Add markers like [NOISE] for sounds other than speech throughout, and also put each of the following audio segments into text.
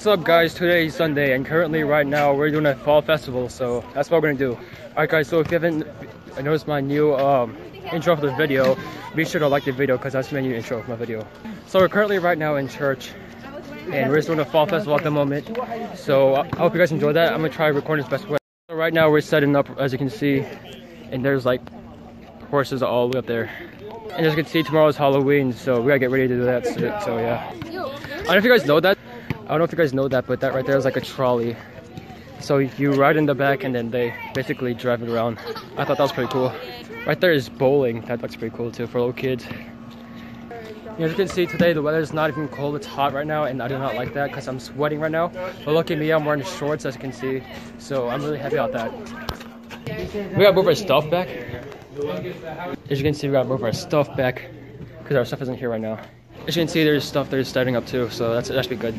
What's up guys, today is Sunday and currently right now we're doing a fall festival so that's what we're gonna do. Alright guys, so if you haven't noticed my new um, intro for the video, be sure to like the video because that's my new intro for my video. So we're currently right now in church and we're just doing a fall festival at the moment. So I hope you guys enjoy that. I'm gonna try recording this best way. So right now we're setting up as you can see and there's like horses all the way up there. And as you can see tomorrow is Halloween so we gotta get ready to do that so, so yeah. I don't know if you guys know that. I don't know if you guys know that, but that right there is like a trolley. So you ride in the back and then they basically drive it around. I thought that was pretty cool. Right there is bowling. That looks pretty cool too for little kids. As you can see today, the weather is not even cold. It's hot right now, and I do not like that because I'm sweating right now. But look at me, I'm wearing shorts as you can see. So I'm really happy about that. We got both our stuff back. As you can see, we got both our stuff back because our stuff isn't here right now. As you can see, there's stuff that's starting up too, so that's that should be good.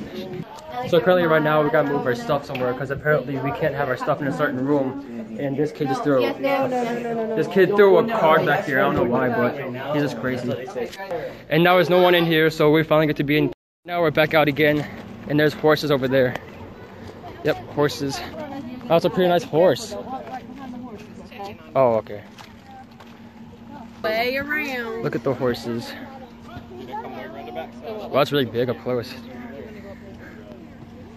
So currently, right now, we gotta move our stuff somewhere because apparently we can't have our stuff in a certain room. And this kid just threw a, this kid threw a card back here. I don't know why, but he's just crazy. And now there's no one in here, so we finally get to be in. Now we're back out again, and there's horses over there. Yep, horses. That's a pretty nice horse. Oh, okay. Way around. Look at the horses. Wow, that's really big up close.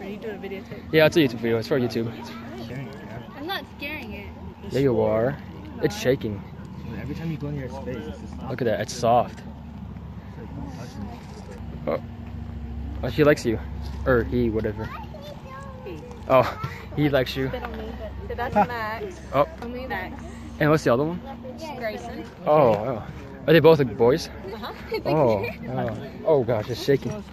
Are you doing a video? Yeah, it's a YouTube video. It's for YouTube. I'm not scaring it. There you are. It's shaking. Every time you go near a space, it's just Look at that. It's soft. Oh. oh, she likes you. Or he, whatever. Oh, he likes you. Spit. So that's Max. Oh, On Max. and what's the other one? Grayson. Oh, oh. Are they both like boys? Uh-huh. [LAUGHS] Oh, oh, oh gosh, it's shaking.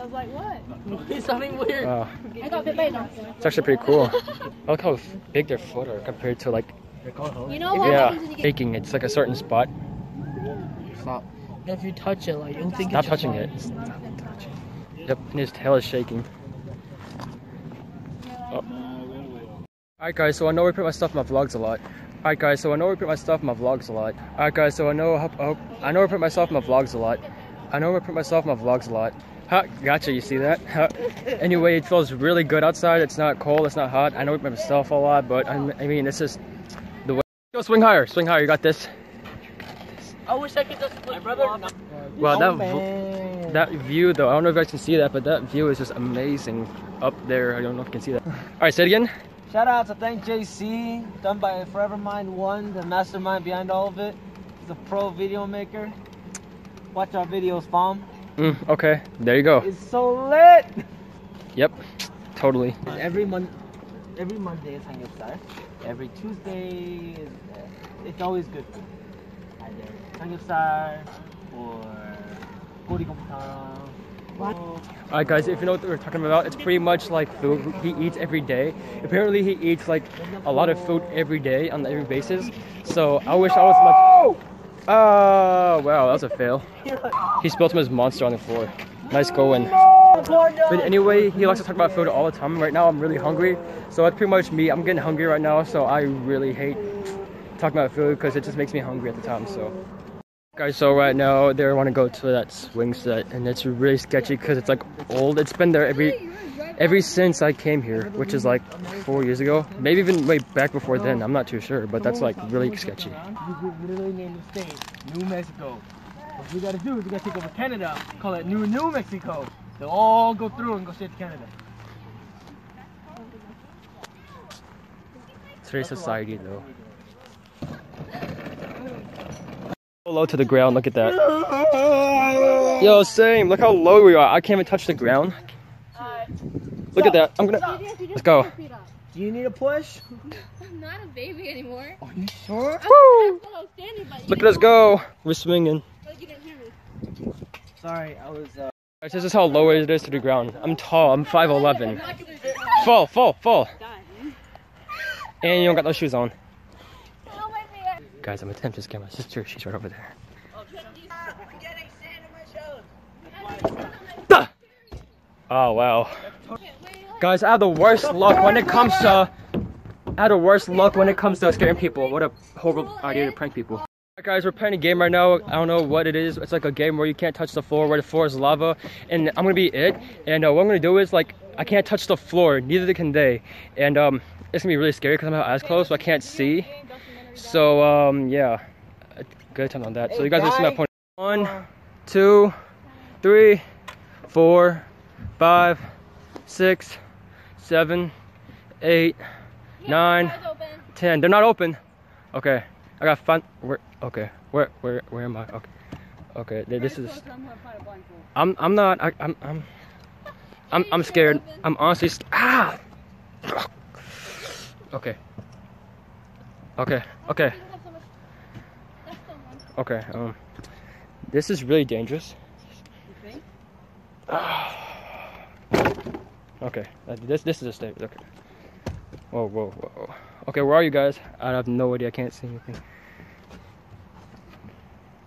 I was like, what? [LAUGHS] It's something weird. Oh, I got bit by a it's actually pretty cool. I like how big their foot are compared to like, they're. You know what yeah, happens when you get aching. It's like a certain spot. Stop. If you touch it, like you'll think Stop it's touching it. Yep, and his tail is shaking. Oh. Alright guys, so I know we put my stuff in my vlogs a lot. Alright guys, so I know we put my stuff in my vlogs a lot. Alright guys, so I know I, hope, I, hope, I know I put myself in my vlogs a lot. I know I put myself in my vlogs a lot. Ha, gotcha, you see that? Ha. Anyway, it feels really good outside. It's not cold, it's not hot. I know it put myself a lot, but I'm, I mean, this is the way. Go swing higher, swing higher, you got this. I wish I could just flip my brother. Well, Oh, that, v- that view though, I don't know if you guys can see that, but that view is just amazing up there. I don't know if you can see that. Alright, say it again. Shout out to Thank JC, done by Forever Mind One, the mastermind behind all of it. He's a pro video maker. Watch our videos, fam. Mm, okay, there you go. It's so lit. Yep, totally. Every month, every Monday is samgyeopsal. Every Tuesday is, uh, it's always good food. Either samgyeopsal or gorigomtang. Alright guys, if you know what we're talking about, it's pretty much like food he eats every day. Apparently he eats like a lot of food every day on every basis. So I wish I was like... Oh wow, that was a fail. [LAUGHS] He spilled some of his monster on the floor. Nice going. But anyway, he likes to talk about food all the time. Right now I'm really hungry. So that's pretty much me. I'm getting hungry right now, so I really hate talking about food because it just makes me hungry at the time. So Guys, so right now they want to go to that swing set, and it's really sketchy because it's like old. It's been there every every since I came here, which is like four years ago, maybe even way back before then. I'm not too sure, but that's like really sketchy. You could literally name the state New Mexico. What we gotta do is we gotta take over Canada, call it New New Mexico. They'll all go through and go straight to Canada. Today's society, though. Low to the ground. Look at that. Yo, same. Look how low we are. I can't even touch the ground. Look at that. I'm gonna. Let's go. Do you need a push? I'm not a baby anymore. Are you sure? Woo! I was standing by you. Look at us go. We're swinging. Like you didn't hear me. Sorry, I was uh This is how low it is to the ground. I'm tall. I'm 5'11. Fall, fall, fall. And you don't got no shoes on. Guys, I'm gonna attempt this camera. My sister, she's right over there. Oh wow. Guys, I have the worst luck when it comes to I have the worst luck when it comes to scaring people. What a horrible idea to prank people. Alright guys, we're playing a game right now. I don't know what it is. It's like a game where you can't touch the floor, where the floor is lava. And I'm gonna be it. And uh, what I'm gonna do is like, I can't touch the floor. Neither can they. And um, it's gonna be really scary because I'm have eyes closed, so I can't see. So um, yeah, good time on that. So you guys listen to my point. One, two, three, four, five, six, seven, eight, nine, ten. They're not open. Okay, I got fun. Where? Okay, where? Where? Where am I? Okay. Okay, th- this is. I'm. I'm not. I, I'm. I'm. I'm. I'm scared. I'm honestly. St- ah. Okay. Okay. Okay. Okay. Um. This is really dangerous. Okay. uh, This. This is a state. Okay. Whoa. Whoa. Whoa. Okay. Where are you guys? I have no idea. I can't see anything.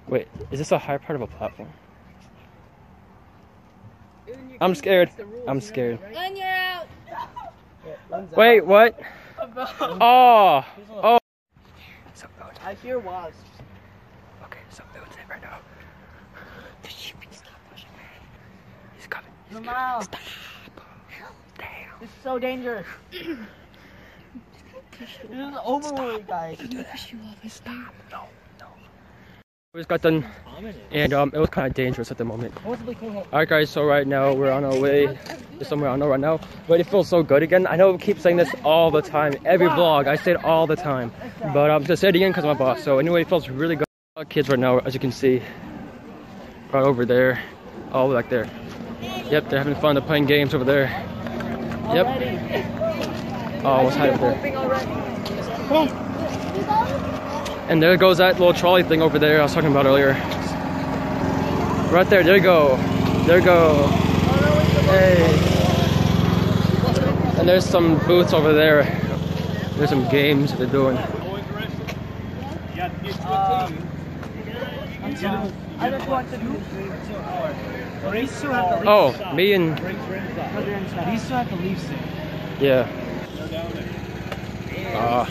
Wait. Is this a high part of a platform? I'm scared. I'm scared. And you're out. Wait. What? Oh. Oh. So. I hear wasps. Okay, so Bill's in right now. The sheep is not pushing me. He's coming. He's coming. Stop. Damn. [CLEARS THROAT] This is so dangerous. this is overworld, guys. Stop. No, no. We just got done, and um, it was kind of dangerous at the moment. Alright, guys, so right now we're on our way to somewhere I don't know right now, but it feels so good again. I know I keep saying this all the time, every vlog, I say it all the time, but I'm um, just saying it again because I'm my boss. So anyway, it feels really good. Our Kids right now, as you can see, right over there, all back there. Yep, they're having fun. They're playing games over there. Yep. Oh, what's hiding there? And there goes that little trolley thing over there I was talking about earlier. Right there, there you go. There you go. Hey. And there's some booths over there. There's some games they're doing. I just want to do. These two have to leave. Oh, me and These two have to leave soon. yeah. Uh,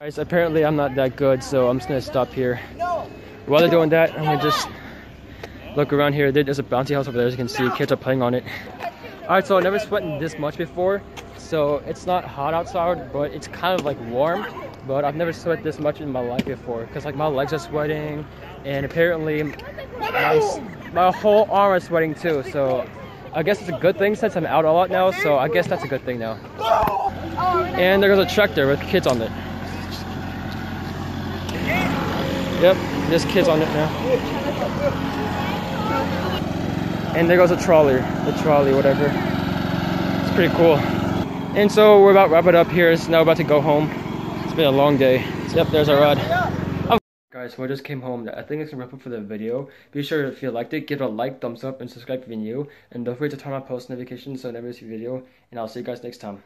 Guys, apparently I'm not that good, so I'm just gonna stop here. While they're doing that, I'm gonna just look around here. There's a bouncy house over there, as you can see. Kids are playing on it. Alright, so I never sweated this much before, so it's not hot outside, but it's kind of like warm. But I've never sweat this much in my life before, because like my legs are sweating, and apparently my, my whole arm is sweating too. So I guess it's a good thing since I'm out a lot now. So I guess that's a good thing now. And there goes a tractor with kids on it. Yep, there's kids on it now. And there goes a trolley, the trolley, whatever. It's pretty cool. And so we're about to wrap it up here. It's now about to go home. It's been a long day. Yep, there's our rod. Oh. Guys, so I just came home. I think it's gonna wrap up for the video. Be sure if you liked it, give it a like, thumbs up, and subscribe if you're new. And don't forget to turn on post notifications so you never miss a video. And I'll see you guys next time.